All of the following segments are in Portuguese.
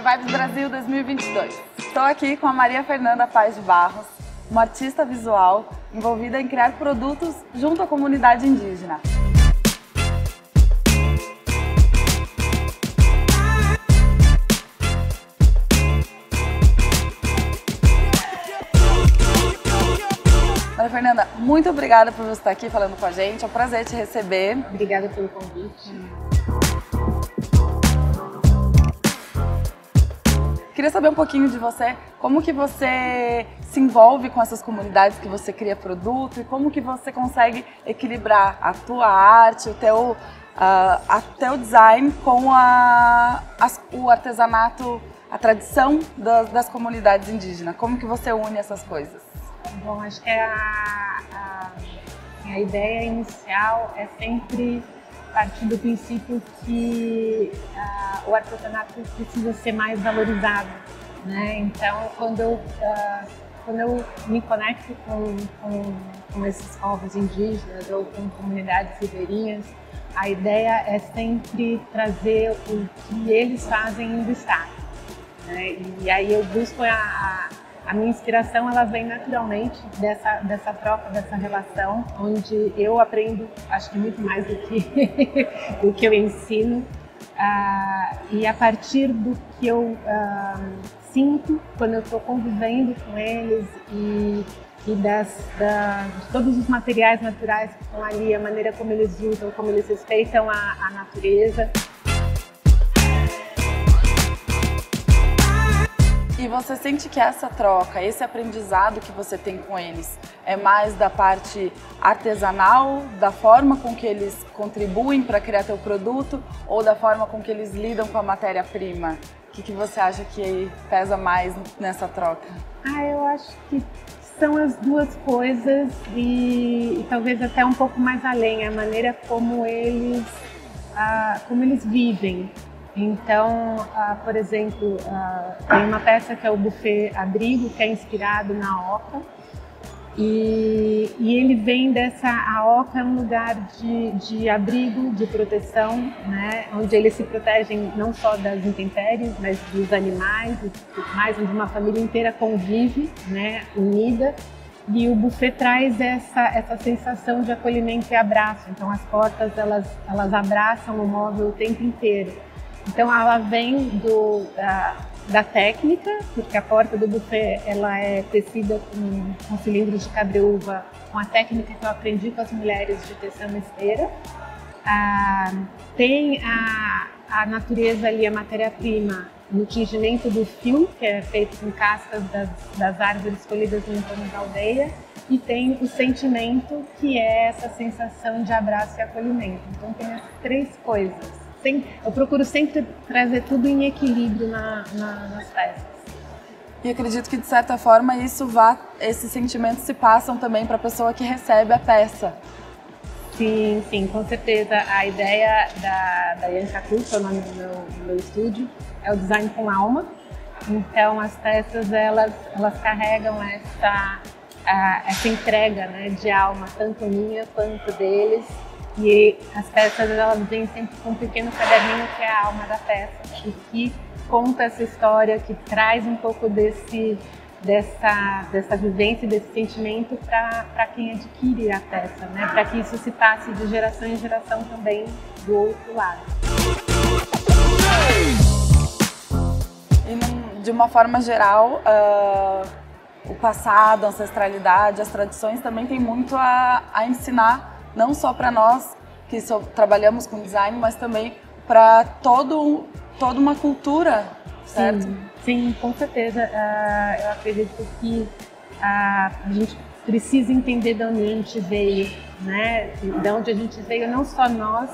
Vibes Brasil 2022. Estou aqui com a Maria Fernanda Paz de Barros, uma artista visual envolvida em criar produtos junto à comunidade indígena. Maria Fernanda, muito obrigada por você estar aqui falando com a gente. É um prazer te receber. Obrigada pelo convite. Queria saber um pouquinho de você, como que você se envolve com essas comunidades que você cria produto e como que você consegue equilibrar a tua arte, o teu, uh, a design com a, as, o artesanato, a tradição das, das comunidades indígenas. Como que você une essas coisas? Bom, acho que a, a, a ideia inicial é sempre partir do princípio que uh, o artesanato precisa ser mais valorizado. Né? Então, quando eu, uh, quando eu me conecto com, com, com, esses povos indígenas ou com comunidades ribeirinhas, a ideia é sempre trazer o que eles fazem em destaque. Né? E aí eu busco a, a a minha inspiração ela vem naturalmente dessa dessa troca, dessa relação, onde eu aprendo, acho que muito mais do que do que eu ensino, uh, e a partir do que eu uh, sinto quando eu estou convivendo com eles e e das, da, de todos os materiais naturais que estão ali, a maneira como eles usam, como eles respeitam a, a natureza. E você sente que essa troca, esse aprendizado que você tem com eles, é mais da parte artesanal, da forma com que eles contribuem para criar teu produto ou da forma com que eles lidam com a matéria-prima? O que, que você acha que pesa mais nessa troca? Ah, eu acho que são as duas coisas e, e talvez até um pouco mais além, a maneira como eles, ah, como eles vivem. Então, uh, por exemplo, uh, tem uma peça que é o buffet abrigo, que é inspirado na oca. E, e ele vem dessa. A oca é um lugar de, de abrigo, de proteção, né? onde eles se protegem não só das intempéries, mas dos animais mais, onde uma família inteira convive, né? unida. E o buffet traz essa, essa sensação de acolhimento e abraço. Então, as portas elas, elas abraçam o móvel o tempo inteiro. Então ela vem do, da, da, técnica, porque a porta do buffet ela é tecida com, com cilindros de cabreúva, com a técnica que eu aprendi com as mulheres de tecer uma esteira. Ah, tem a, a natureza ali, a matéria-prima, no tingimento do fio, que é feito com cascas das, das árvores colhidas no entorno da aldeia, e tem o sentimento, que é essa sensação de abraço e acolhimento. Então tem as três coisas eu procuro sempre trazer tudo em equilíbrio na, na, nas peças. E acredito que de certa forma isso vá, esses sentimentos se passam também para a pessoa que recebe a peça. Sim, sim, com certeza. A ideia da, da Yankaku, que é o nome do meu, do meu estúdio, é o design com alma. Então as peças elas, elas carregam essa, essa entrega né, de alma, tanto minha quanto deles. E as peças elas vêm sempre com um pequeno caderninho que é a alma da peça e que conta essa história, que traz um pouco desse dessa dessa vivência, desse sentimento para quem adquire a peça, né? Para que isso se passe de geração em geração também do outro lado. E de uma forma geral, uh, o passado, a ancestralidade, as tradições também tem muito a, a ensinar não só para nós que so, trabalhamos com design, mas também para todo toda uma cultura, certo? Sim, sim com certeza. Uh, eu acredito que uh, a gente precisa entender de onde a gente veio, né? De onde a gente veio, não só nós,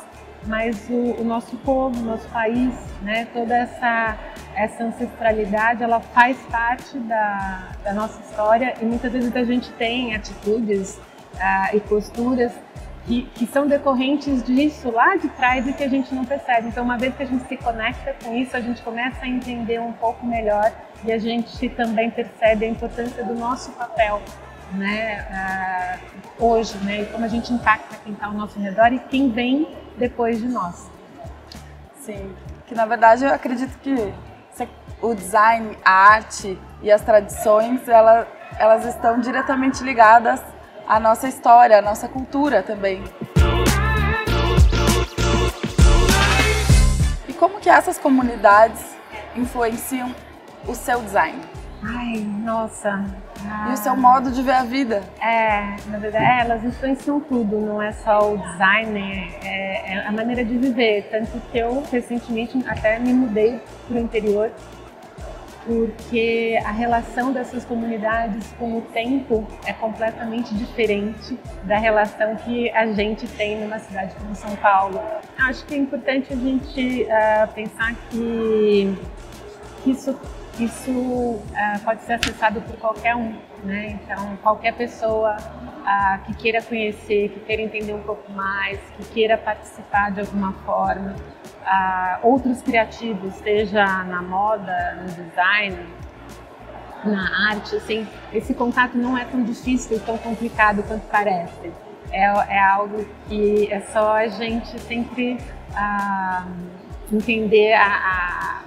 mas o, o nosso povo, o nosso país, né? Toda essa essa ancestralidade, ela faz parte da, da nossa história e muitas vezes a gente tem atitudes uh, e posturas que, que, são decorrentes disso lá de trás e que a gente não percebe. Então, uma vez que a gente se conecta com isso, a gente começa a entender um pouco melhor e a gente também percebe a importância do nosso papel né, uh, hoje, né, e como a gente impacta quem está ao nosso redor e quem vem depois de nós. Sim, que na verdade eu acredito que o design, a arte e as tradições, ela, elas estão diretamente ligadas à nossa história, à nossa cultura também. E como que essas comunidades influenciam o seu design? Ai, nossa. Ah. E o seu modo de ver a vida. É, na verdade, é, elas influenciam tudo, não é só o design, é, é, a maneira de viver. Tanto que eu recentemente até me mudei para o interior, porque a relação dessas comunidades com o tempo é completamente diferente da relação que a gente tem numa cidade como São Paulo. Acho que é importante a gente uh, pensar que isso isso uh, pode ser acessado por qualquer um, né? Então, qualquer pessoa uh, que queira conhecer, que queira entender um pouco mais, que queira participar de alguma forma, uh, outros criativos, seja na moda, no design, na arte, assim, esse contato não é tão difícil e tão complicado quanto parece. É, é algo que é só a gente sempre entender a, a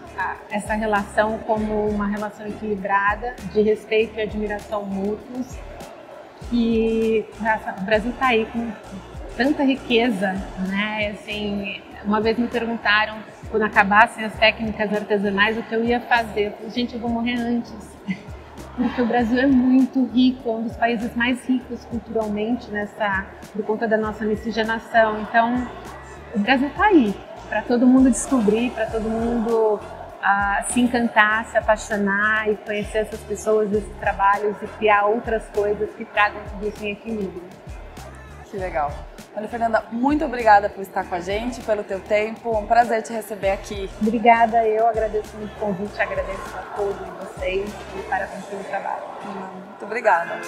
essa relação como uma relação equilibrada de respeito e admiração mútuos. E o Brasil está aí com tanta riqueza, né? Assim, uma vez me perguntaram quando acabassem as técnicas artesanais o que eu ia fazer. Eu falei, gente, eu vou morrer antes. Porque o Brasil é muito rico, é um dos países mais ricos culturalmente nessa, por conta da nossa miscigenação. Então, o Brasil está aí para todo mundo descobrir, para todo mundo a se encantar, se apaixonar e conhecer essas pessoas, esses trabalhos e criar outras coisas que tragam tudo isso em equilíbrio. Que legal. Olha, Fernanda, muito obrigada por estar com a gente, pelo teu tempo. Um prazer te receber aqui. Obrigada, eu agradeço muito o convite, agradeço a todos vocês e parabéns pelo trabalho. Muito obrigada.